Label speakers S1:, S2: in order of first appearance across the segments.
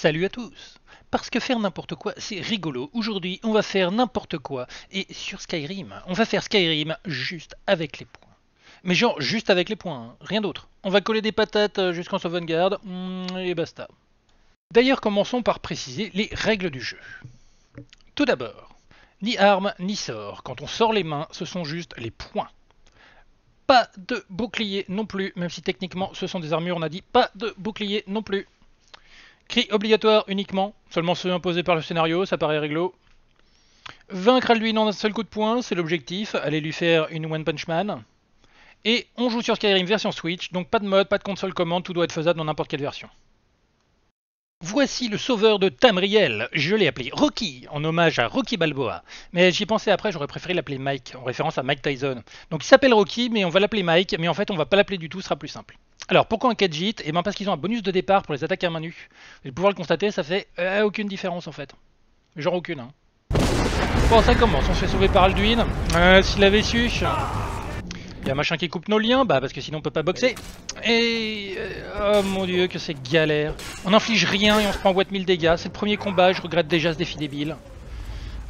S1: Salut à tous Parce que faire n'importe quoi, c'est rigolo. Aujourd'hui, on va faire n'importe quoi. Et sur Skyrim, on va faire Skyrim juste avec les points. Mais genre, juste avec les points, hein. rien d'autre. On va coller des patates euh, jusqu'en sauvegarde, mm, et basta. D'ailleurs, commençons par préciser les règles du jeu. Tout d'abord, ni arme ni sort. Quand on sort les mains, ce sont juste les points. Pas de bouclier non plus, même si techniquement ce sont des armures, on a dit pas de bouclier non plus. Cri obligatoire uniquement, seulement ceux imposés par le scénario, ça paraît réglo. Vaincre Alduin en un seul coup de poing, c'est l'objectif, aller lui faire une One Punch Man. Et on joue sur Skyrim version Switch, donc pas de mode, pas de console commande, tout doit être faisable dans n'importe quelle version. Voici le sauveur de Tamriel. Je l'ai appelé Rocky, en hommage à Rocky Balboa. Mais j'y pensais après, j'aurais préféré l'appeler Mike, en référence à Mike Tyson. Donc il s'appelle Rocky, mais on va l'appeler Mike, mais en fait on va pas l'appeler du tout, ce sera plus simple. Alors pourquoi un Kajit Eh bien parce qu'ils ont un bonus de départ pour les attaques à main nue. Vous pouvoir le constater, ça fait euh, aucune différence en fait. Genre aucune. Hein. Bon ça commence, on se fait sauver par Alduin. Euh, S'il avait su... Il y a un machin qui coupe nos liens, bah parce que sinon on peut pas boxer. Et... Euh, oh mon dieu que c'est galère. On n'inflige rien et on se prend boîte 1000 dégâts. C'est le premier combat, je regrette déjà ce défi débile.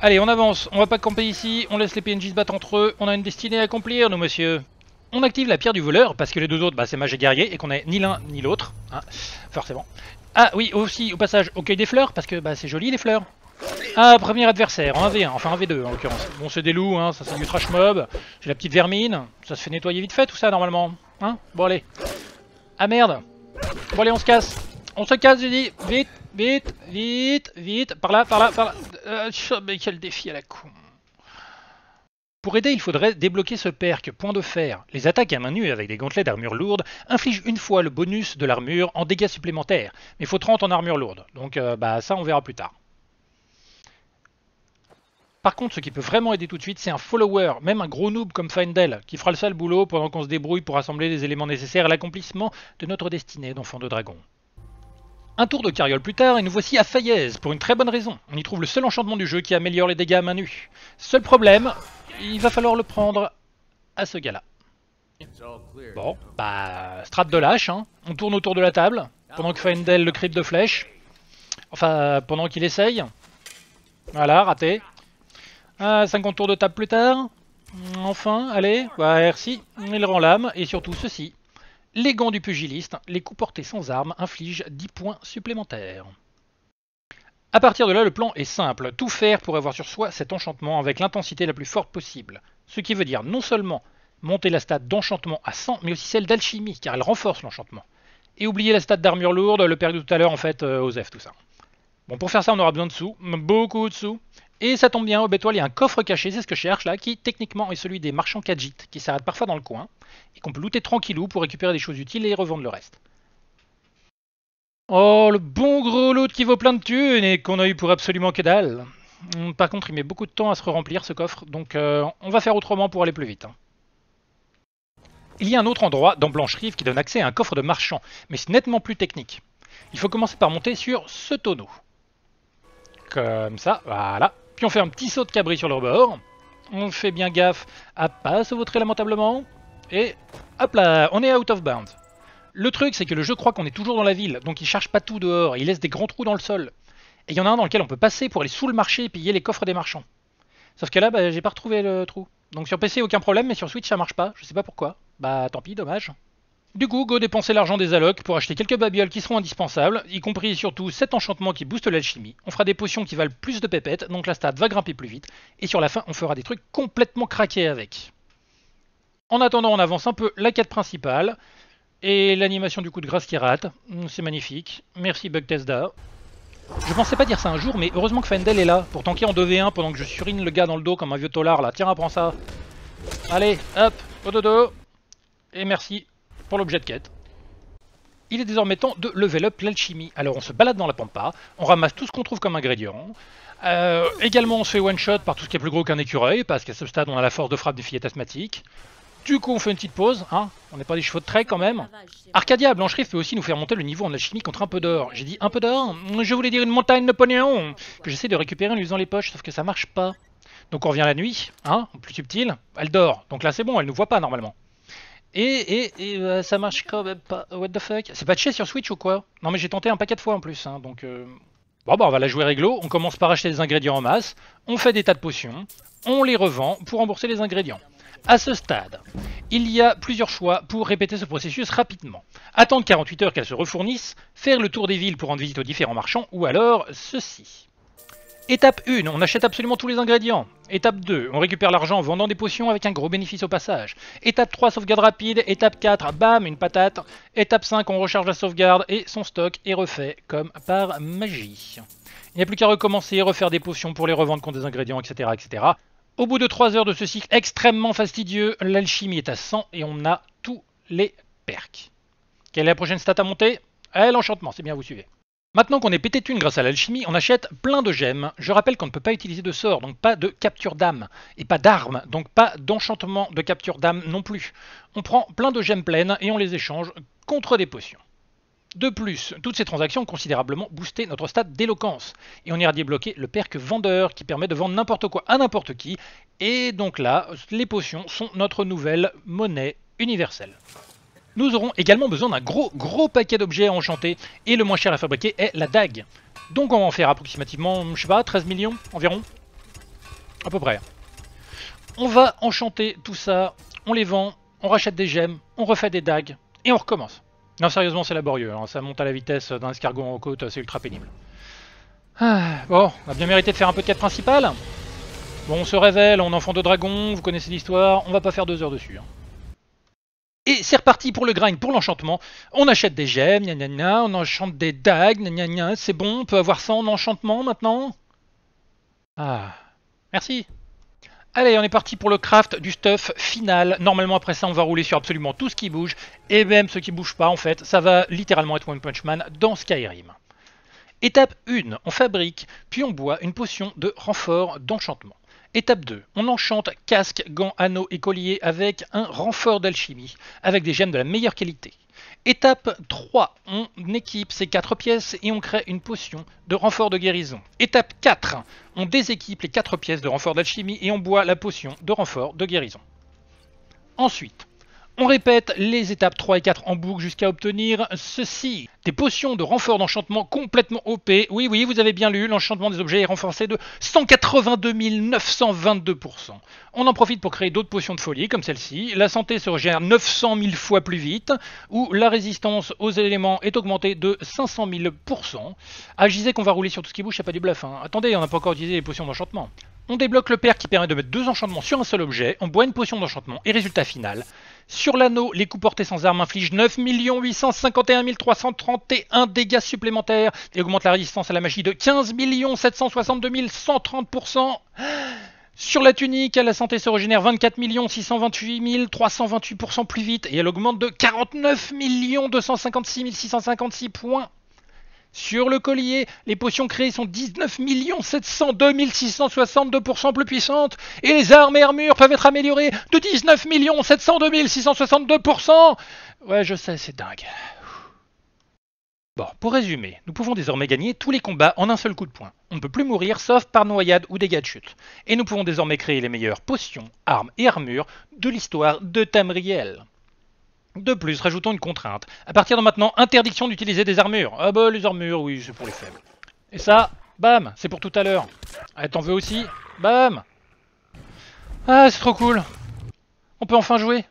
S1: Allez, on avance, on va pas camper ici, on laisse les PNJ se battre entre eux, on a une destinée à accomplir, nous monsieur. On active la pierre du voleur, parce que les deux autres, bah, c'est mage et guerrier, et qu'on est ni l'un ni l'autre, hein, forcément. Ah oui, aussi, au passage, au des fleurs, parce que bah, c'est joli les fleurs. Ah, premier adversaire, en 1v1, enfin 1v2 en l'occurrence. Bon, c'est des loups, hein, ça c'est du trash mob. J'ai la petite vermine, ça se fait nettoyer vite fait tout ça normalement. Hein? Bon, allez. Ah merde Bon, allez, on se casse. On se casse, j'ai dit. Vite, vite, vite, vite. Par là, par là, par là. Euh, mais quel défi à la con. Pour aider, il faudrait débloquer ce perk, point de fer. Les attaques à main nue avec des gantelets d'armure lourde infligent une fois le bonus de l'armure en dégâts supplémentaires. Mais il faut 30 en armure lourde, donc euh, bah ça on verra plus tard. Par contre, ce qui peut vraiment aider tout de suite, c'est un follower, même un gros noob comme Findel, qui fera le sale boulot pendant qu'on se débrouille pour assembler les éléments nécessaires à l'accomplissement de notre destinée d'enfant de dragon. Un tour de carriole plus tard, et nous voici à Fayez, pour une très bonne raison. On y trouve le seul enchantement du jeu qui améliore les dégâts à main nue. Seul problème, il va falloir le prendre à ce gars-là. Bon, bah, strat de lâche, hein. On tourne autour de la table, pendant que Findel le crypte de flèche. Enfin, pendant qu'il essaye. Voilà, raté. Ah, 50 tours de table plus tard. Enfin, allez, bah, merci. Il rend l'âme, et surtout ceci. Les gants du pugiliste, les coups portés sans armes infligent 10 points supplémentaires. A partir de là, le plan est simple, tout faire pour avoir sur soi cet enchantement avec l'intensité la plus forte possible. Ce qui veut dire non seulement monter la stat d'enchantement à 100, mais aussi celle d'alchimie, car elle renforce l'enchantement. Et oublier la stat d'armure lourde, le père de tout à l'heure en fait, euh, Osef, tout ça. Bon, pour faire ça, on aura besoin de sous, beaucoup de sous. Et ça tombe bien, au bétoile, il y a un coffre caché, c'est ce que je cherche là, qui techniquement est celui des marchands Kajit, qui s'arrêtent parfois dans le coin, et qu'on peut looter tranquillou pour récupérer des choses utiles et revendre le reste. Oh, le bon gros loot qui vaut plein de thunes et qu'on a eu pour absolument que dalle. Hum, par contre, il met beaucoup de temps à se remplir ce coffre, donc euh, on va faire autrement pour aller plus vite. Hein. Il y a un autre endroit dans Blanche-Rive qui donne accès à un coffre de marchand, mais c'est nettement plus technique. Il faut commencer par monter sur ce tonneau. Comme ça, voilà. Puis on fait un petit saut de cabri sur le bord. On fait bien gaffe à pas se vautrer lamentablement. Et hop là, on est out of bounds. Le truc, c'est que le jeu croit qu'on est toujours dans la ville, donc il charge pas tout dehors, il laisse des grands trous dans le sol. Et il y en a un dans lequel on peut passer pour aller sous le marché et piller les coffres des marchands. Sauf que là, bah, j'ai pas retrouvé le trou. Donc sur PC, aucun problème, mais sur Switch, ça marche pas. Je sais pas pourquoi. Bah tant pis, dommage. Du coup, go dépenser l'argent des allocs pour acheter quelques babioles qui seront indispensables, y compris surtout 7 enchantements qui boostent l'alchimie. On fera des potions qui valent plus de pépettes, donc la stat va grimper plus vite. Et sur la fin, on fera des trucs complètement craqués avec. En attendant, on avance un peu la quête principale. Et l'animation du coup de grâce qui rate. C'est magnifique. Merci Bugtesda. Je pensais pas dire ça un jour, mais heureusement que Fendel est là pour tanker en 2v1 pendant que je surine le gars dans le dos comme un vieux tolard là. Tiens, prends ça. Allez, hop, au dodo. Et merci pour l'objet de quête. Il est désormais temps de level up l'alchimie. Alors on se balade dans la pampa, on ramasse tout ce qu'on trouve comme ingrédient. Euh, également on se fait one shot par tout ce qui est plus gros qu'un écureuil, parce qu'à ce stade on a la force de frappe des fillettes asthmatiques. Du coup on fait une petite pause, hein on n'est pas des chevaux de trait quand même. Arcadia Blancherie peut aussi nous faire monter le niveau en alchimie contre un peu d'or. J'ai dit un peu d'or? Je voulais dire une montagne de pognon que j'essaie de récupérer en lui faisant les poches, sauf que ça marche pas. Donc on revient la nuit, hein, plus subtil, elle dort. Donc là c'est bon, elle nous voit pas normalement. Et, et, et euh, ça marche quand même pas. What the fuck? C'est chez sur Switch ou quoi? Non mais j'ai tenté un paquet de fois en plus, hein, donc... Euh... Bon bah on va la jouer réglo, on commence par acheter des ingrédients en masse, on fait des tas de potions, on les revend pour rembourser les ingrédients. À ce stade, il y a plusieurs choix pour répéter ce processus rapidement. Attendre 48 heures qu'elles se refournissent, faire le tour des villes pour rendre visite aux différents marchands, ou alors ceci. Étape 1, on achète absolument tous les ingrédients. Étape 2, on récupère l'argent en vendant des potions avec un gros bénéfice au passage. Étape 3, sauvegarde rapide. Étape 4, bam, une patate. Étape 5, on recharge la sauvegarde et son stock est refait comme par magie. Il n'y a plus qu'à recommencer, refaire des potions pour les revendre contre des ingrédients, etc. etc. Au bout de 3 heures de ce cycle extrêmement fastidieux, l'alchimie est à 100 et on a tous les perks. Quelle est la prochaine stat à monter? Eh, l'enchantement, c'est bien, vous suivez. Maintenant qu'on est pété de grâce à l'alchimie, on achète plein de gemmes. Je rappelle qu'on ne peut pas utiliser de sort, donc pas de capture d'âme. Et pas d'armes, donc pas d'enchantement de capture d'âme non plus. On prend plein de gemmes pleines et on les échange contre des potions. De plus, toutes ces transactions ont considérablement boosté notre stade d'éloquence. Et on ira débloquer le perk vendeur qui permet de vendre n'importe quoi à n'importe qui. Et donc là, les potions sont notre nouvelle monnaie universelle. Nous aurons également besoin d'un gros gros paquet d'objets à enchanter, et le moins cher à fabriquer est la dague. Donc on va en faire approximativement, je sais pas, 13 millions environ À peu près. On va enchanter tout ça, on les vend, on rachète des gemmes, on refait des dagues, et on recommence. Non sérieusement c'est laborieux, hein. ça monte à la vitesse d'un escargot en côte, c'est ultra pénible. Ah, bon, on a bien mérité de faire un peu de quête principale. Bon, on se révèle, on enfant de dragon, vous connaissez l'histoire, on va pas faire deux heures dessus. Hein. Et c'est reparti pour le grind, pour l'enchantement. On achète des gemmes, gna gna gna, on enchante des dagues, gna gna c'est bon, on peut avoir ça en enchantement maintenant? Ah, merci. Allez, on est parti pour le craft du stuff final. Normalement, après ça, on va rouler sur absolument tout ce qui bouge. Et même ce qui bouge pas, en fait, ça va littéralement être One Punch Man dans Skyrim. Étape 1, on fabrique, puis on boit une potion de renfort d'enchantement. Étape 2. On enchante casque, gants, anneaux et colliers avec un renfort d'alchimie, avec des gemmes de la meilleure qualité. Étape 3. On équipe ces 4 pièces et on crée une potion de renfort de guérison. Étape 4. On déséquipe les 4 pièces de renfort d'alchimie et on boit la potion de renfort de guérison. Ensuite, on répète les étapes 3 et 4 en boucle jusqu'à obtenir ceci. Des potions de renfort d'enchantement complètement OP. Oui, oui, vous avez bien lu, l'enchantement des objets est renforcé de 182 922%. On en profite pour créer d'autres potions de folie, comme celle-ci. La santé se régénère 900 000 fois plus vite, ou la résistance aux éléments est augmentée de 500 000%. Ah, je disais qu'on va rouler sur tout ce qui bouge, c'est pas du bluff. Hein. Attendez, on n'a pas encore utilisé les potions d'enchantement. On débloque le père qui permet de mettre deux enchantements sur un seul objet, on boit une potion d'enchantement et résultat final. Sur l'anneau, les coups portés sans arme infligent 9 851 331 dégâts supplémentaires et augmentent la résistance à la magie de 15 762 130%. Sur la tunique, la santé se régénère 24 628 328% plus vite et elle augmente de 49 256 656 points. Sur le collier, les potions créées sont 19 702 662% plus puissantes et les armes et armures peuvent être améliorées de 19 702 662%. Ouais, je sais, c'est dingue. Bon, pour résumer, nous pouvons désormais gagner tous les combats en un seul coup de poing. On ne peut plus mourir sauf par noyade ou dégâts de chute. Et nous pouvons désormais créer les meilleures potions, armes et armures de l'histoire de Tamriel. De plus, rajoutons une contrainte. À partir de maintenant, interdiction d'utiliser des armures. Ah bah les armures, oui, c'est pour les faibles. Et ça, bam, c'est pour tout à l'heure. Ah, t'en veux aussi Bam Ah, c'est trop cool. On peut enfin jouer.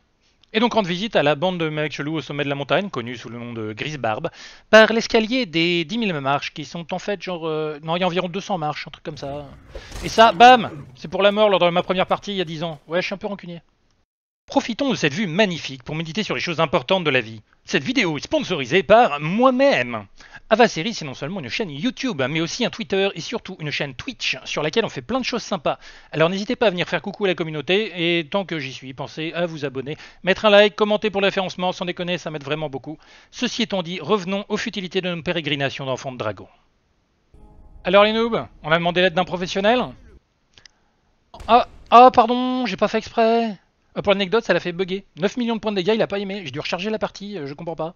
S1: Et donc rendre visite à la bande de mecs chelous au sommet de la montagne, connue sous le nom de Grisbarbe, par l'escalier des 10 000 marches, qui sont en fait genre... Euh, non, il y a environ 200 marches, un truc comme ça. Et ça, bam C'est pour la mort lors de ma première partie il y a 10 ans. Ouais, je suis un peu rancunier. Profitons de cette vue magnifique pour méditer sur les choses importantes de la vie. Cette vidéo est sponsorisée par moi-même. Avaceri, c'est non seulement une chaîne YouTube, mais aussi un Twitter et surtout une chaîne Twitch sur laquelle on fait plein de choses sympas. Alors n'hésitez pas à venir faire coucou à la communauté et tant que j'y suis, pensez à vous abonner, mettre un like, commenter pour référencement, sans déconner, ça m'aide vraiment beaucoup. Ceci étant dit, revenons aux futilités de nos pérégrinations d'enfants de dragon. Alors les noobs, on a demandé l'aide d'un professionnel? Ah, ah pardon, j'ai pas fait exprès. Euh, pour l'anecdote, ça l'a fait bugger. 9 millions de points de dégâts, il a pas aimé. J'ai dû recharger la partie, euh, je comprends pas.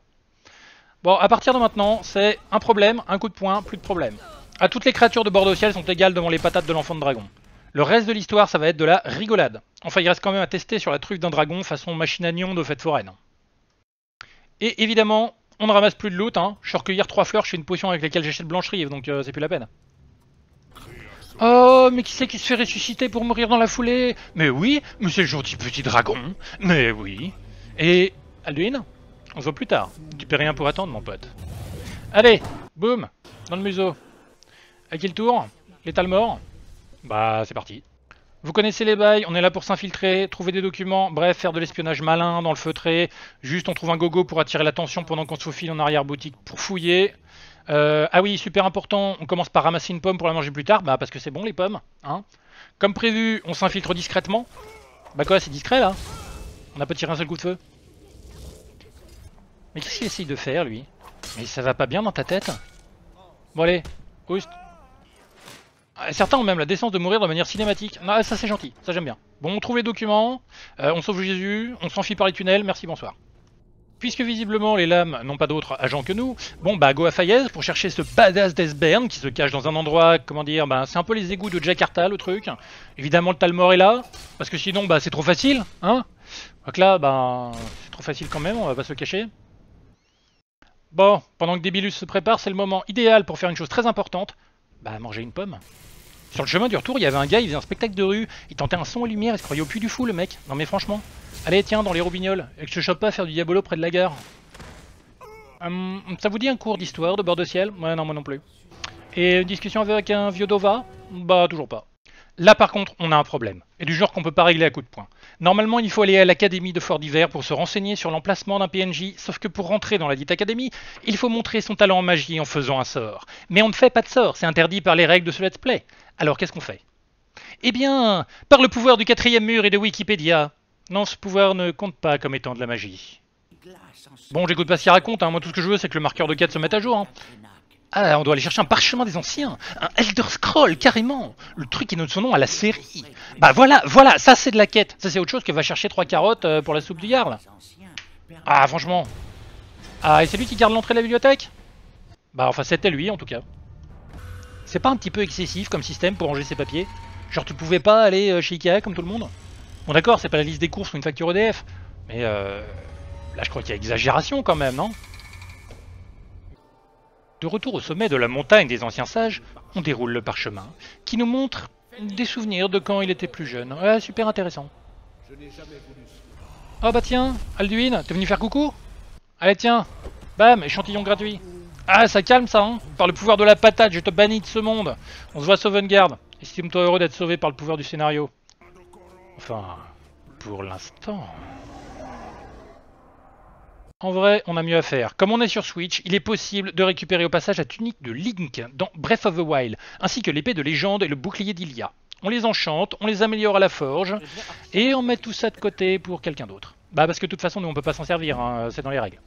S1: Bon, à partir de maintenant, c'est un problème, un coup de poing, plus de problème. À toutes les créatures de bord ciel sont égales devant les patates de l'enfant de dragon. Le reste de l'histoire, ça va être de la rigolade. Enfin, il reste quand même à tester sur la truffe d'un dragon façon machine à nion de fête foraine. Et évidemment, on ne ramasse plus de loot. Hein. Je suis recueillir trois fleurs, je fais une potion avec laquelle j'achète blancherie, donc euh, c'est plus la peine. Oh, mais qui c'est qui se fait ressusciter pour mourir dans la foulée? Mais oui, mais c'est le gentil petit dragon. Mais oui. Et Alduin, on se voit plus tard. Tu peux rien pour attendre, mon pote. Allez, boum, dans le museau. À qui le tour? L'étal mort? Bah, c'est parti. Vous connaissez les bails, on est là pour s'infiltrer, trouver des documents, bref, faire de l'espionnage malin dans le feutré. Juste, on trouve un gogo pour attirer l'attention pendant qu'on se faufile en arrière-boutique pour fouiller. Euh, ah oui, super important, on commence par ramasser une pomme pour la manger plus tard, bah parce que c'est bon les pommes. Hein. Comme prévu, on s'infiltre discrètement. Bah quoi, c'est discret là On n'a pas tiré un seul coup de feu. Mais qu'est-ce qu'il essaye de faire lui? Mais ça va pas bien dans ta tête? Bon allez, oust. Ah, certains ont même la décence de mourir de manière cinématique. Non, ça c'est gentil, ça j'aime bien. Bon, on trouve les documents, euh, on sauve Jésus, on s'enfuit par les tunnels, merci, bonsoir. Puisque visiblement les lames n'ont pas d'autres agents que nous, bon bah go à Fayez pour chercher ce badass Deathburn qui se cache dans un endroit, comment dire, bah c'est un peu les égouts de Jakarta le truc. Évidemment le Talmor est là, parce que sinon bah c'est trop facile, hein Donc là bah c'est trop facile quand même, on va pas se cacher. Bon, pendant que Débilus se prépare, c'est le moment idéal pour faire une chose très importante, bah manger une pomme. Sur le chemin du retour, il y avait un gars, il faisait un spectacle de rue, il tentait un son et lumière, il se croyait au puits du fou le mec. Non mais franchement. Allez, tiens, dans les robignoles, et que je te chope pas à faire du diabolo près de la gare. Hum, ça vous dit un cours d'histoire de bord de ciel? Ouais, non, moi non plus. Et une discussion avec un vieux Dova? Bah, toujours pas. Là par contre, on a un problème, et du genre qu'on peut pas régler à coup de poing. Normalement, il faut aller à l'académie de Fort d'Hiver pour se renseigner sur l'emplacement d'un PNJ, sauf que pour rentrer dans la dite académie, il faut montrer son talent en magie en faisant un sort. Mais on ne fait pas de sort, c'est interdit par les règles de ce let's play. Alors qu'est-ce qu'on fait? Eh bien, par le pouvoir du quatrième mur et de Wikipédia. Non, ce pouvoir ne compte pas comme étant de la magie. Bon, j'écoute pas ce qu'il raconte, hein. moi tout ce que je veux c'est que le marqueur de quête se mette à jour. Hein. Ah, on doit aller chercher un parchemin des anciens, un Elder Scroll, carrément Le truc qui donne son nom à la série Bah voilà, voilà, ça c'est de la quête Ça c'est autre chose que va chercher trois carottes euh, pour la soupe du Yarl Ah, franchement Ah, et c'est lui qui garde l'entrée de la bibliothèque? Bah enfin c'était lui en tout cas. C'est pas un petit peu excessif comme système pour ranger ses papiers Genre tu pouvais pas aller euh, chez Ikea comme tout le monde Bon d'accord, c'est pas la liste des courses ou une facture EDF, mais euh, là je crois qu'il y a exagération quand même, non? De retour au sommet de la montagne des anciens sages, on déroule le parchemin, qui nous montre des souvenirs de quand il était plus jeune. Ouais, super intéressant. Oh bah tiens, Alduin, t'es venu faire coucou? Allez tiens, bam, échantillon gratuit. Ah, ça calme ça, hein Par le pouvoir de la patate, je te bannis de ce monde. On se voit Sauvegarde. Estime-toi heureux d'être sauvé par le pouvoir du scénario. Enfin, pour l'instant... En vrai, on a mieux à faire. Comme on est sur Switch, il est possible de récupérer au passage la tunique de Link dans Breath of the Wild, ainsi que l'épée de légende et le bouclier d'Ilia. On les enchante, on les améliore à la forge, et on met tout ça de côté pour quelqu'un d'autre. Bah parce que de toute façon, nous on peut pas s'en servir, hein, c'est dans les règles.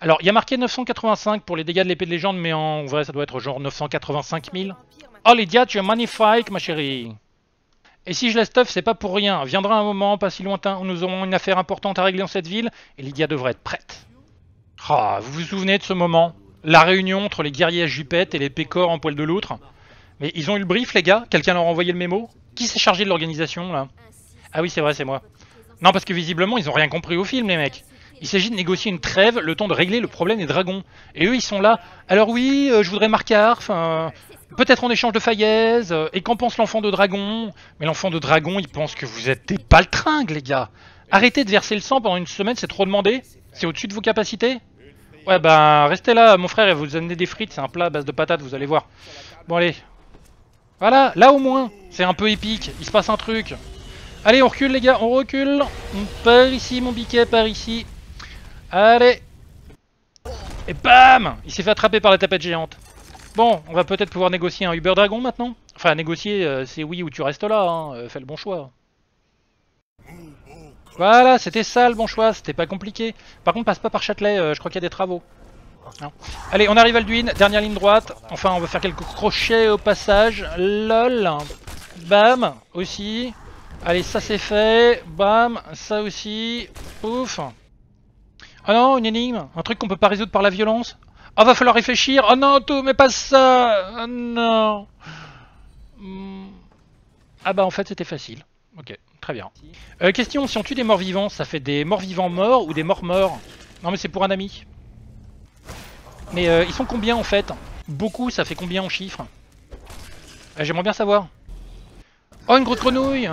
S1: Alors, il y a marqué 985 pour les dégâts de l'épée de légende, mais en vrai, ça doit être genre 985 000. Oh Lydia, tu es magnifique, ma chérie et si je la stuff, c'est pas pour rien. Viendra un moment, pas si lointain, où nous aurons une affaire importante à régler dans cette ville, et Lydia devrait être prête. Ah, vous vous souvenez de ce moment? La réunion entre les guerriers à jupette et les pécores en poil de l'autre Mais ils ont eu le brief, les gars? Quelqu'un leur a envoyé le mémo? Qui s'est chargé de l'organisation, là? Ah oui, c'est vrai, c'est moi. Non, parce que visiblement, ils ont rien compris au film, les mecs. Il s'agit de négocier une trêve, le temps de régler le problème des dragons. Et eux, ils sont là. Alors oui, euh, je voudrais Markarf, enfin... Peut-être en échange de Fayez, euh, et qu'en pense l'enfant de dragon? Mais l'enfant de dragon, il pense que vous êtes des baltringues, les gars Arrêtez de verser le sang pendant une semaine, c'est trop demandé C'est au-dessus de vos capacités Ouais, ben, restez là, mon frère, et vous amenez des frites, c'est un plat à base de patates, vous allez voir. Bon, allez. Voilà, là au moins, c'est un peu épique, il se passe un truc. Allez, on recule, les gars, on recule. On part ici, mon biquet, par ici. Allez. Et bam Il s'est fait attraper par la tapette géante. Bon, on va peut-être pouvoir négocier un Uber Dragon maintenant. Enfin, négocier, euh, c'est oui ou tu restes là, hein. Euh, fais le bon choix. Voilà, c'était ça le bon choix, c'était pas compliqué. Par contre, passe pas par Châtelet, euh, je crois qu'il y a des travaux. Allez, on arrive à Alduin, dernière ligne droite. Enfin, on va faire quelques crochets au passage. LOL. Bam, aussi. Allez, ça c'est fait. Bam, ça aussi. Ouf. Oh non, une énigme. Un truc qu'on peut pas résoudre par la violence. Oh, va falloir réfléchir. Oh non, tout, mais pas ça. Oh non. Hmm. Ah bah en fait c'était facile. Ok, très bien. Euh, question, si on tue des morts vivants, ça fait des morts vivants morts ou des morts morts Non mais c'est pour un ami. Mais euh, ils sont combien en fait? Beaucoup, ça fait combien en chiffres? Euh, J'aimerais bien savoir. Oh une grosse grenouille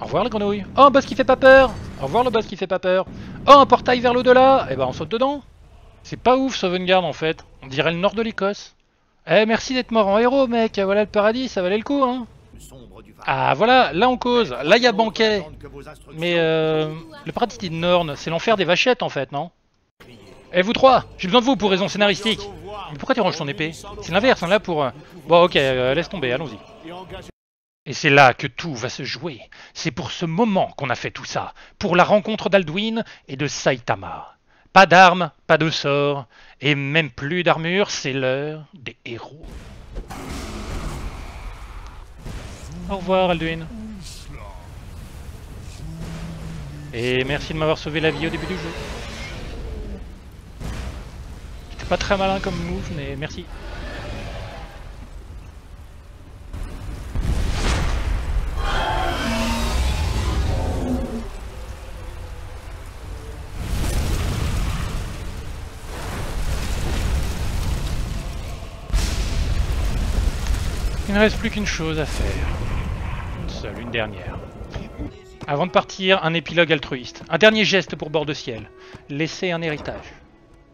S1: Au revoir la grenouille. Oh un boss qui fait pas peur Au revoir le boss qui fait pas peur. Oh un portail vers l'au-delà Eh ben on saute dedans. C'est pas ouf Sauvegarde en fait. On dirait le nord de l'Écosse. Eh merci d'être mort en héros mec, voilà le paradis, ça valait le coup hein. Ah voilà, là on cause, là il y a banquet. Mais euh, le paradis de Norn, c'est l'enfer des vachettes en fait, non? Eh vous trois, j'ai besoin de vous pour raison scénaristique. Mais pourquoi tu ranges ton épée? C'est l'inverse, hein, là pour... Bon ok, euh, laisse tomber, allons-y. Et c'est là que tout va se jouer. C'est pour ce moment qu'on a fait tout ça. Pour la rencontre d'Alduin et de Saitama. Pas d'armes, pas de sorts, et même plus d'armure, c'est l'heure des héros. Au revoir Alduin. Et merci de m'avoir sauvé la vie au début du jeu. C'était pas très malin comme move, mais merci. Il ne reste plus qu'une chose à faire. Une seule, une dernière. Avant de partir, un épilogue altruiste. Un dernier geste pour bord de ciel. Laisser un héritage.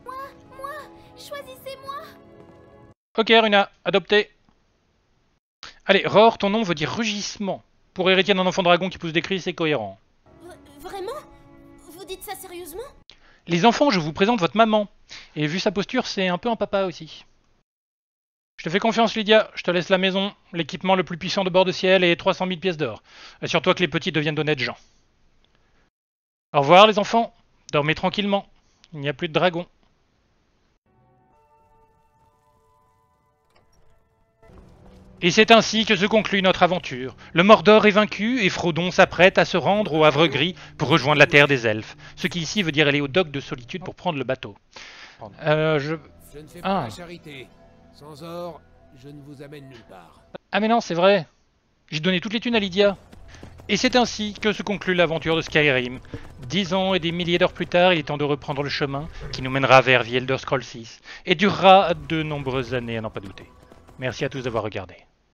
S2: Moi, moi, choisissez-moi.
S1: Ok Runa, adopté. Allez, Ror, ton nom veut dire rugissement. Pour héritier d'un enfant dragon qui pousse des cris, c'est cohérent.
S2: V- vraiment? Vous dites ça sérieusement?
S1: Les enfants, je vous présente votre maman. Et vu sa posture, c'est un peu un papa aussi. Je te fais confiance, Lydia. Je te laisse la maison, l'équipement le plus puissant de bord de ciel et 300 000 pièces d'or. Assure-toi que les petits deviennent d'honnêtes gens. Au revoir, les enfants. Dormez tranquillement. Il n'y a plus de dragons. Et c'est ainsi que se conclut notre aventure. Le Mordor est vaincu et Frodon s'apprête à se rendre au Havre Gris pour rejoindre la terre des elfes. Ce qui ici veut dire aller au dock de solitude pour prendre le bateau. Euh, je...
S3: Je ne fais
S1: Ah.
S3: pas la charité. Sans or, je ne vous amène nulle part.
S1: Ah mais non, c'est vrai. J'ai donné toutes les thunes à Lydia. Et c'est ainsi que se conclut l'aventure de Skyrim. Dix ans et des milliers d'heures plus tard, il est temps de reprendre le chemin qui nous mènera vers The Elder Scrolls 6 et durera de nombreuses années à n'en pas douter. Merci à tous d'avoir regardé.